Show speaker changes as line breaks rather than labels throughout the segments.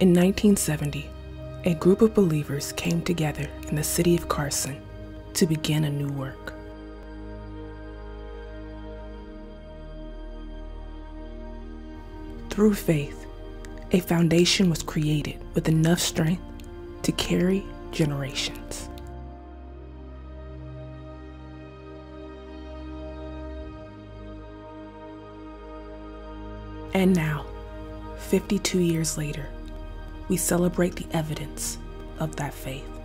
In 1970, a group of believers came together in the city of Carson to begin a new work. Through faith, a foundation was created with enough strength to carry generations. And now, 52 years later, we celebrate the evidence of that faith.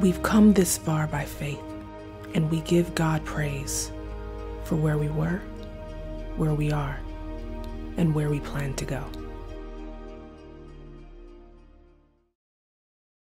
We've come this far by faith, and we give God praise for where we were, where we are, and where we plan to go.